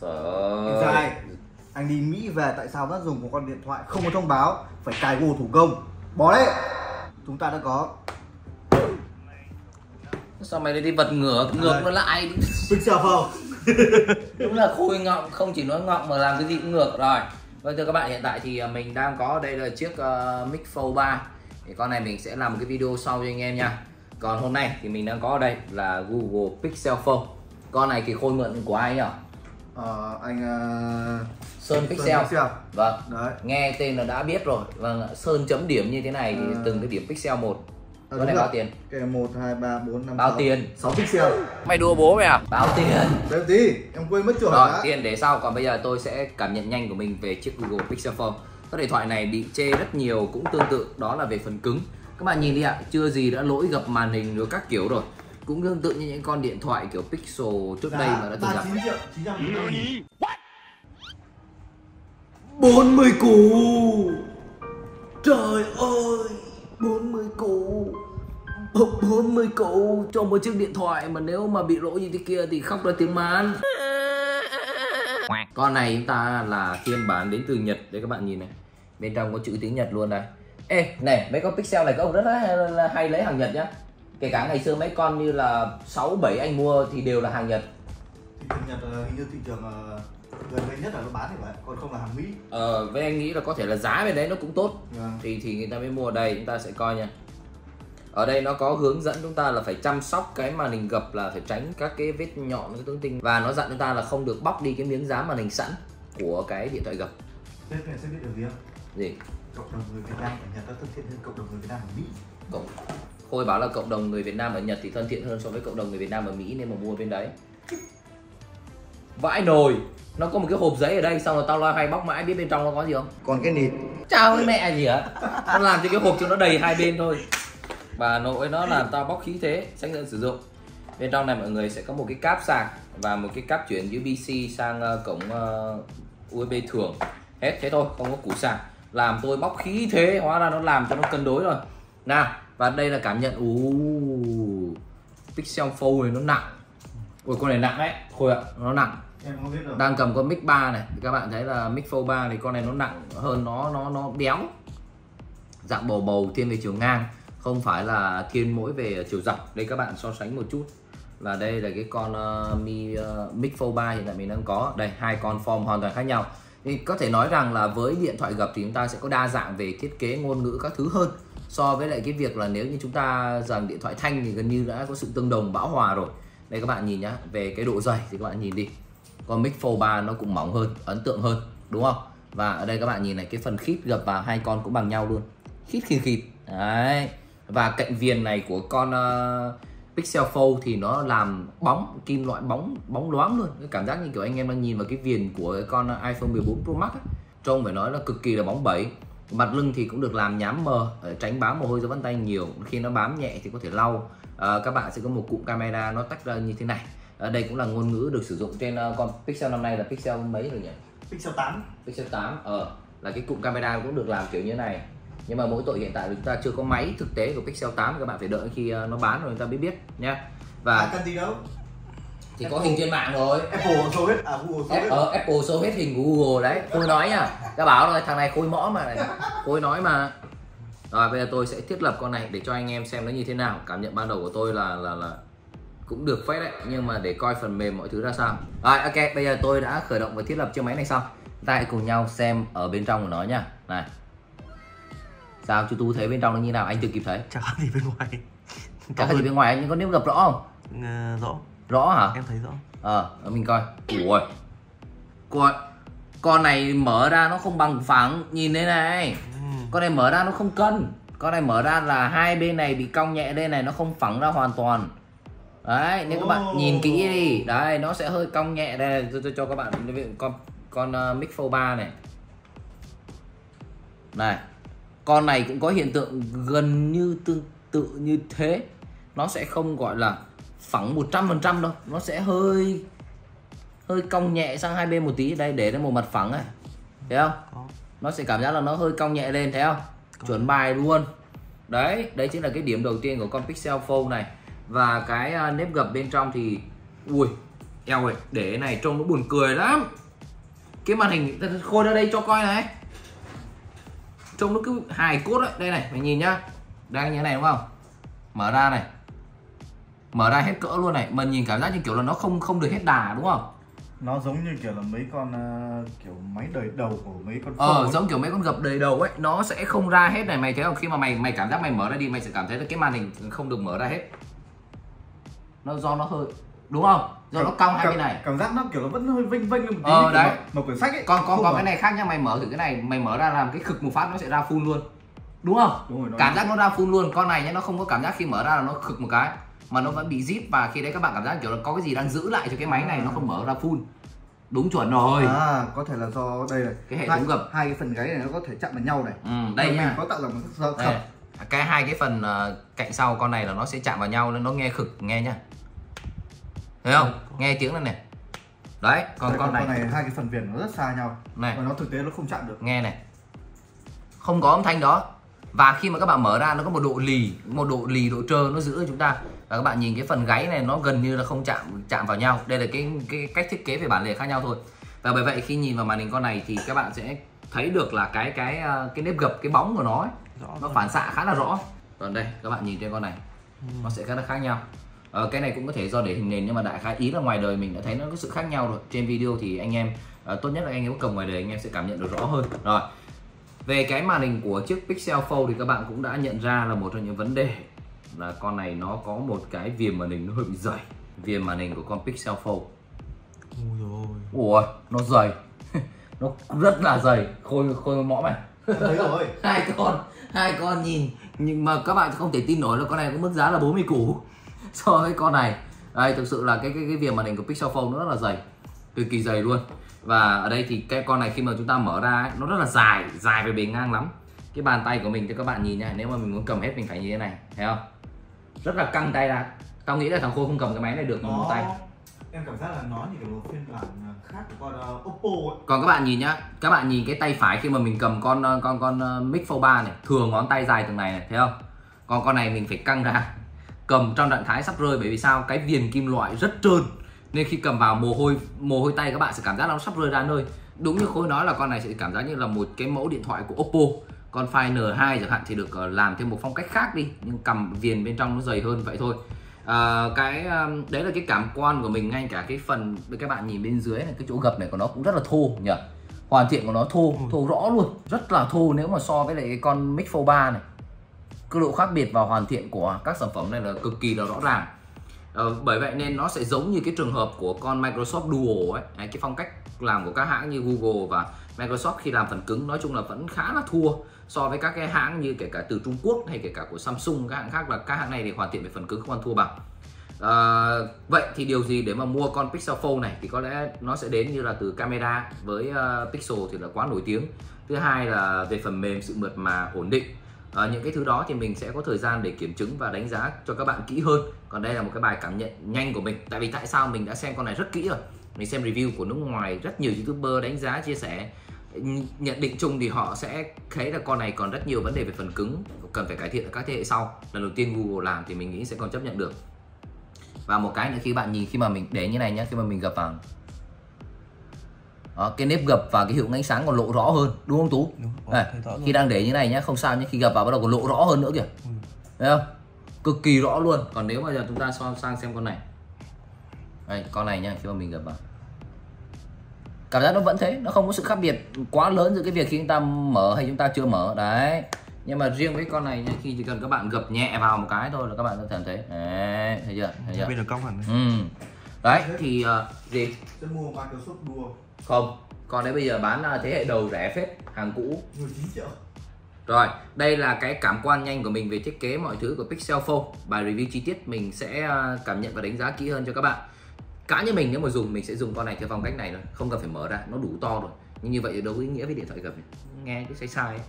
Trời ơi. anh đi Mỹ về tại sao vẫn dùng một con điện thoại không có thông báo phải cài Google thủ công. Bỏ đấy chúng ta đã có Sao mày lại đi vật ngược, ngược nó lại. Pixel Phone Đúng là khôi ngọng, không chỉ nói ngọng mà làm cái gì cũng ngược. Rồi Vâng thưa các bạn, hiện tại thì à, mình đang có đây là chiếc uh, Mic Fold 3 Thì con này mình sẽ làm một cái video sau cho anh em nha. Còn hôm nay thì mình đang có ở đây là Google Pixel Phone Con này thì khôi mượn của ai nhỉ? Ờ, anh uh, Sơn Pixel. Pixel. Vâng. Đấy. Nghe tên là đã biết rồi. Vâng sơn chấm điểm như thế này thì À. từng cái điểm pixel một. Con đúng này rồi. bao tiền? Cái một hai ba bốn năm Bao tiền? 6 pixel. Mày đùa bố mày à? Bao tiền? Đấy gì? Em quên mất chuột rồi đã. tiền để sau. Còn bây giờ tôi sẽ cảm nhận nhanh của mình về chiếc Google Pixel Phone cái điện thoại này bị chê rất nhiều cũng tương tự. Đó là về phần cứng. Các bạn nhìn đi ạ. Chưa gì đã lỗi gập màn hình rồi các kiểu rồi cũng tương tự như những con điện thoại kiểu Pixel trước đây mà đã từng gặp. 39 triệu 990 nghìn 40 củ. Trời ơi 40 củ. 40 củ cho một chiếc điện thoại mà nếu mà bị lỗi như thế kia thì khóc ra tiếng mán. Con này chúng ta là phiên bản đến từ Nhật Đây các bạn nhìn này. Bên trong có chữ tiếng Nhật luôn này Ê này mấy con pixel này các ông rất là, là hay lấy hàng Nhật nhá Kể cả ngày xưa mấy con như là 6, 7 anh mua thì đều là hàng Nhật. Thị trường Nhật ờ, hình như thị trường ờ, gần đây nhất là nó bán như vậy còn không là hàng Mỹ. Ờ, với anh nghĩ là có thể là giá bên đấy nó cũng tốt. Vâng. thì thì người ta mới mua ở đây chúng ta sẽ coi nha. Ở đây nó có hướng dẫn chúng ta là phải chăm sóc cái màn hình gập là phải tránh các cái vết nhọn cái tướng tinh. Và nó dặn chúng ta là không được bóc đi cái miếng dán màn hình sẵn của cái điện thoại gập. Sếp này sẽ biết điều gì không? gì? Cộng đồng người Việt Nam ở Nhật đã thân thiện hơn cộng đồng người Việt Nam ở Mỹ. Cộng Khôi bảo là cộng đồng người Việt Nam ở Nhật thì thân thiện hơn so với cộng đồng người Việt Nam ở Mỹ nên mà mua bên đấy. Vãi nồi. Nó có một cái hộp giấy ở đây xong rồi tao loay hoay bóc mãi biết bên trong nó có gì không? Còn cái nịt. Chào với mẹ gì hả? Nó làm cho cái hộp cho nó đầy hai bên thôi. Bà nội nó làm tao bóc khí thế xác nhận sử dụng. Bên trong này mọi người sẽ có một cái cáp sạc và một cái cáp chuyển USB-C sang ờ, cổng ờ, USB thường hết thế thôi không có củ sạc. Làm tôi bóc khí thế hóa ra nó làm cho nó cân đối rồi. Nào và đây là cảm nhận u pixel fold này nó nặng. Ui con này nặng đấy khôi ạ nó nặng. Em không biết đang cầm con mic 3 này. Các bạn thấy là mic fold 3 thì con này nó nặng hơn nó nó nó béo. Dạng bầu bầu thiên về chiều ngang không phải là thiên mỗi về chiều dọc. Đây các bạn so sánh một chút. Là đây là cái con uh, mi uh, mic fold 3 hiện tại mình đang có. Đây hai con form hoàn toàn khác nhau. Thì có thể nói rằng là với điện thoại gập thì chúng ta sẽ có đa dạng về thiết kế ngôn ngữ các thứ hơn so với lại cái việc là nếu như chúng ta rằng điện thoại thanh thì gần như đã có sự tương đồng bão hòa rồi. Đây các bạn nhìn nhá về cái độ dày thì các bạn nhìn đi. Con mic fold 3 nó cũng mỏng hơn ấn tượng hơn đúng không? Và ở đây các bạn nhìn này cái phần khít gập vào hai con cũng bằng nhau luôn. Khít khít khít đấy. Và cạnh viền này của con uh, Pixel Fold thì nó làm bóng kim loại bóng bóng loáng luôn. Cái cảm giác như kiểu anh em đang nhìn vào cái viền của cái con iPhone 14 Pro Max ấy. trông phải nói là cực kỳ là bóng bẩy mặt lưng thì cũng được làm nhám mờ để tránh bám mồ hôi dấu vân tay nhiều. Khi nó bám nhẹ thì có thể lau. À, các bạn sẽ có một cụm camera nó tách ra như thế này. Ở đây cũng là ngôn ngữ được sử dụng trên uh, con Pixel năm nay là Pixel mấy rồi nhỉ? Pixel 8 Pixel 8 ờ là cái cụm camera cũng được làm kiểu như này. Nhưng mà mỗi tội hiện tại chúng ta chưa có máy thực tế của Pixel 8 các bạn phải đợi khi nó bán rồi chúng ta mới biết nhá. À và cần gì đâu? Thì có hình trên mạng rồi. Apple show hết À Google show App, hết. ờ, Apple show hết hình của Google đấy. Tôi nói nha các bảo rồi thằng này khôi mõ mà này. Khôi nói mà. Rồi bây giờ tôi sẽ thiết lập con này để cho anh em xem nó như thế nào. Cảm nhận ban đầu của tôi là là là cũng được phết đấy. Nhưng mà để coi phần mềm mọi thứ ra sao. Rồi ok bây giờ tôi đã khởi động và thiết lập chiếc máy này xong. Ta hãy cùng nhau xem ở bên trong của nó nhá này. Sao chú tú thấy bên trong nó như nào? Anh chưa kịp thấy. Chả có gì bên ngoài. Cái gì bên ngoài. Anh có nếp gập rõ không? Ờ, rõ. Rõ hả? Em thấy rõ. Ờ để mình coi. Ui. Con con này mở ra nó không bằng phẳng nhìn đây này. Ừ. con này mở ra nó không cân. Con này mở ra là hai bên này bị cong nhẹ đây này nó không phẳng ra hoàn toàn. Đấy nếu các bạn nhìn kỹ đi. Đấy nó sẽ hơi cong nhẹ. Đây tôi, tôi cho các bạn con con uh, mic Fold 3 này. Này con này cũng có hiện tượng gần như tương tự như thế. Nó sẽ không gọi là phẳng 100% đâu. Nó sẽ hơi hơi cong nhẹ sang hai bên một tí. Đây để nó một mặt phẳng này. Thấy không? Có. Nó sẽ cảm giác là nó hơi cong nhẹ lên thấy không? Chuẩn bài luôn. Đấy đấy chính là cái điểm đầu tiên của con Pixel Fold này. Và cái uh, nếp gập bên trong thì ui eo ơi để này trông nó buồn cười lắm. Cái màn hình khôi ra đây cho coi này. Trông nó cứ hài cốt đấy. Đây này mày nhìn nhá. Đang như thế này đúng không? Mở ra này. Mở ra hết cỡ luôn này. Mình nhìn cảm giác như kiểu là nó không không được hết đà đúng không nó giống như kiểu là mấy con uh, kiểu máy đời đầu của mấy con ờ giống kiểu mấy con gập đời đầu ấy. Nó sẽ không ra hết này. Mày thấy không? Khi mà mày mày cảm giác mày mở ra đi mày sẽ cảm thấy là cái màn hình không được mở ra hết. Nó do nó hơi đúng không? Do nó cong hai bên này. cảm giác nó kiểu nó vẫn hơi vinh vinh một tí ờ đấy. một quyển sách ấy. Còn còn còn cái này khác nha. Mày mở thử cái này. Mày mở ra làm cái khực một phát nó sẽ ra full luôn. Đúng không? Đúng rồi, cảm giác nó ra full luôn. Con này nhá nó không có cảm giác khi mở ra là nó khực một cái mà nó vẫn bị zip và khi đấy các bạn cảm giác kiểu là có cái gì đang giữ lại cho cái máy này nó không mở ra full. Đúng chuẩn rồi. À có thể là do đây này. Cái hệ thống gập. hai cái phần gáy này nó có thể chạm vào nhau này. Ừ, đây mình nha. có tạo ra một cái đây. cái hai cái phần uh, cạnh sau con này là nó sẽ chạm vào nhau nên nó nghe khực nghe nhá thấy không? Nghe tiếng này này. Đấy còn Đây, con này, này hai cái phần viền nó rất xa nhau. Này. Và nó thực tế nó không chạm được. Nghe này. Không có âm thanh đó. Và khi mà các bạn mở ra nó có một độ lì một độ lì độ trơ nó giữ chúng ta và các bạn nhìn cái phần gáy này nó gần như là không chạm chạm vào nhau. Đây là cái cái cách thiết kế về bản lề khác nhau thôi. Và bởi vậy khi nhìn vào màn hình con này thì các bạn sẽ thấy được là cái cái ờ, cái nếp gập cái bóng của nó ấy, nó phản xạ khá là rõ. Còn đây các bạn nhìn trên con này nó sẽ khá là khác nhau. Ờ, cái này cũng có thể do để hình nền nhưng mà đại khái ý là ngoài đời mình đã thấy nó có sự khác nhau rồi. Trên video thì anh em uh, tốt nhất là anh em có cầm ngoài đời anh em sẽ cảm nhận được rõ hơn. Rồi về cái màn hình của chiếc Pixel Fold thì các bạn cũng đã nhận ra là một trong những vấn đề là con này nó có một cái viền màn hình nó hơi bị dày. Viền màn hình của con Pixel Fold Ui rồi ủa nó dày. Nó rất là dày. Khôi khôi mõm này thấy rồi. Hai con hai con nhìn. Nhưng mà các bạn không thể tin nổi là con này có mức giá là 40 củ so với con này. Đây thực sự là cái cái cái viền màn hình của Pixel Fold nó rất là dày. Cực kỳ dày luôn. Và ở đây thì cái con này khi mà chúng ta mở ra ấy, nó rất là dài dài về bề ngang lắm. Cái bàn tay của mình cho các bạn nhìn nha. Nếu mà mình muốn cầm hết mình phải như thế này thấy không rất là căng tay ra. Tao nghĩ là thằng khôi không cầm cái máy này được bằng một tay. em cảm giác là nó như kiểu một phiên bản khác của con uh, Oppo ấy. Còn các bạn nhìn nhá các bạn nhìn cái tay phải khi mà mình cầm con ờ, con con uh, Mic Fold 3 này thường ngón tay dài từng này này thấy không? Còn con này mình phải căng ra cầm trong trạng thái sắp rơi bởi vì sao? Cái viền kim loại rất trơn nên khi cầm vào mồ hôi mồ hôi tay các bạn sẽ cảm giác nó sắp rơi ra nơi. Đúng như khối nói là con này sẽ cảm giác như là một cái mẫu điện thoại của Oppo con Find N2 chẳng hạn thì được uh, làm thêm một phong cách khác đi nhưng cầm viền bên trong nó dày hơn vậy thôi. À, cái đấy là cái cảm quan của mình ngay cả cái phần các bạn nhìn bên dưới này cái chỗ gập này của nó cũng rất là thô nhỉ. Hoàn thiện của nó thô thô rõ luôn rất là thô nếu mà so với lại cái con Fold 3 này. Cái độ khác biệt và hoàn thiện của các sản phẩm này là cực kỳ là rõ ràng. Ờ, bởi vậy nên nó sẽ giống như cái trường hợp của con Microsoft Duo ấy. Cái phong cách làm của các hãng như Google và Microsoft khi làm phần cứng nói chung là vẫn khá là thua so với các cái hãng như kể cả từ Trung Quốc hay kể cả của Samsung các hãng khác là các hãng này thì hoàn thiện về phần cứng không ăn thua bằng. À, vậy thì điều gì để mà mua con Pixel Fold này? Thì có lẽ nó sẽ đến như là từ camera với uh, Pixel thì là quá nổi tiếng. Thứ hai là về phần mềm sự mượt mà ổn định. À, những cái thứ đó thì mình sẽ có thời gian để kiểm chứng và đánh giá cho các bạn kỹ hơn. Còn đây là một cái bài cảm nhận nhanh của mình. Tại vì tại sao mình đã xem con này rất kỹ rồi? Mình xem review của nước ngoài rất nhiều youtuber đánh giá chia sẻ nhận định chung thì họ sẽ thấy là con này còn rất nhiều vấn đề về phần cứng cần phải cải thiện ở các thế hệ sau. Lần đầu tiên Google làm thì mình nghĩ sẽ còn chấp nhận được. Và một cái nữa khi bạn nhìn khi mà mình để như này nhá khi mà mình gập vào đó, cái nếp gập và cái hiệu ánh sáng còn lộ rõ hơn đúng không tú? Đúng, luôn. khi đang để như này nhá không sao nhé khi gập vào bắt đầu còn lộ rõ hơn nữa kìa. Ừ. thấy không? Cực kỳ rõ luôn. Còn nếu mà giờ chúng ta so sang xem con này. Đây con này nhá khi mà mình gập vào cảm giác nó vẫn thế nó không có sự khác biệt quá lớn giữa cái việc khi chúng ta mở hay chúng ta chưa mở. Đấy. Nhưng mà riêng với con này nhá khi chỉ cần các bạn gập nhẹ vào một cái thôi là các bạn sẽ thấy đấy thấy chưa? Thấy chưa? Bây giờ cong hẳn này. ừ. đấy thì uh, gì? sẽ mua Microsoft Duo không còn nếu bây giờ bán uh, thế hệ đầu rẻ phết hàng cũ. 19 triệu. Rồi, đây là cái cảm quan nhanh của mình về thiết kế mọi thứ của Pixel Fold. Bài review chi tiết mình sẽ ờ, cảm nhận và đánh giá kỹ hơn cho các bạn. Cá như mình nếu mà dùng mình sẽ dùng con này theo phong cách này thôi, không cần phải mở ra, nó đủ to rồi. Nhưng như vậy thì đâu có ý nghĩa với điện thoại gập. Nghe cái sai sai ấy.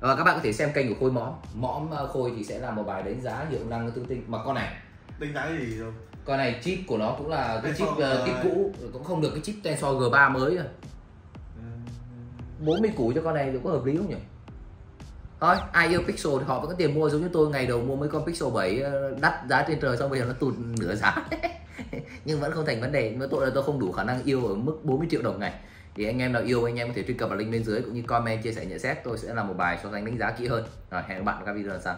Và các bạn có thể xem kênh của Khôi Mõm. Mõm ờ, Khôi thì sẽ là một bài đánh giá hiệu năng tương tinh. Mà con này, đánh giá gì đâu con này chip của nó cũng là cái chip uh, chip G2. cũ, cũng không được cái chip Tensor G3 mới rồi. 40 củ cho con này thì có hợp lý không nhỉ? Thôi, ai yêu Pixel thì họ vẫn có tiền mua giống như tôi ngày đầu mua mấy con Pixel 7 ờ, đắt giá trên trời xong bây giờ nó tụt nửa giá. nhưng vẫn không thành vấn đề. Mỗi tội là tôi không đủ khả năng yêu ở mức 40 triệu đồng này. Thì anh em nào yêu, anh em có thể truy cập vào link bên dưới cũng như comment, chia sẻ, nhận xét. Tôi sẽ làm một bài so sánh đánh giá kỹ hơn. Rồi, hẹn các bạn ở các video lần sau.